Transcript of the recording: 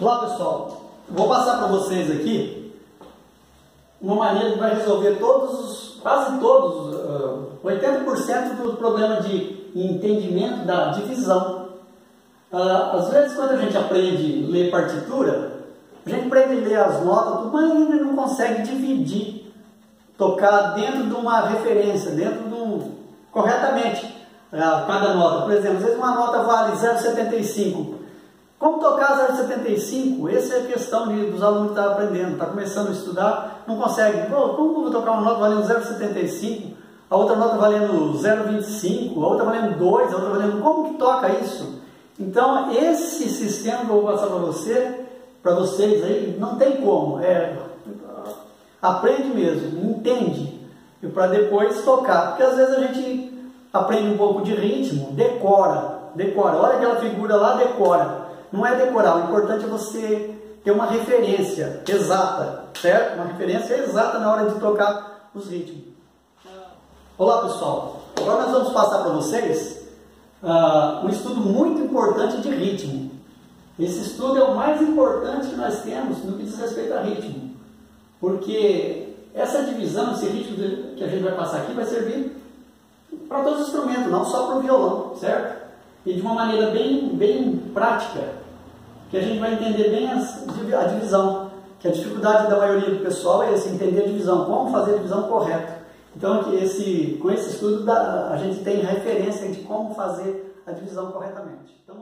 Olá pessoal, vou passar para vocês aqui uma maneira que vai resolver todos, quase todos, uh, 80% do problema de entendimento da divisão. Uh, às vezes quando a gente aprende a ler partitura, a gente aprende a ler as notas, mas ainda não consegue dividir, tocar dentro de uma referência, dentro de um, corretamente uh, cada nota. Por exemplo, às vezes uma nota vale 0,75 como tocar 0,75? Essa é a questão de, dos alunos que estão aprendendo, está começando a estudar, não consegue. Pô, como vou tocar uma nota valendo 0,75, a outra nota valendo 0,25, a outra valendo 2, a outra valendo... Como que toca isso? Então, esse sistema que eu vou passar para você, para vocês aí, não tem como. É, aprende mesmo, entende, e para depois tocar. Porque às vezes a gente aprende um pouco de ritmo, decora, decora. Olha aquela figura lá, decora. Não é decorar, o importante é você ter uma referência exata, certo? Uma referência exata na hora de tocar os ritmos. Olá pessoal, agora nós vamos passar para vocês uh, um estudo muito importante de ritmo. Esse estudo é o mais importante que nós temos no que diz respeito a ritmo, porque essa divisão, esse ritmo que a gente vai passar aqui vai servir para todos os instrumentos, não só para o violão, certo? E de uma maneira bem, bem prática, que a gente vai entender bem a divisão, que a dificuldade da maioria do pessoal é esse, entender a divisão, como fazer a divisão correta. Então, esse, com esse estudo, a gente tem referência de como fazer a divisão corretamente. Então,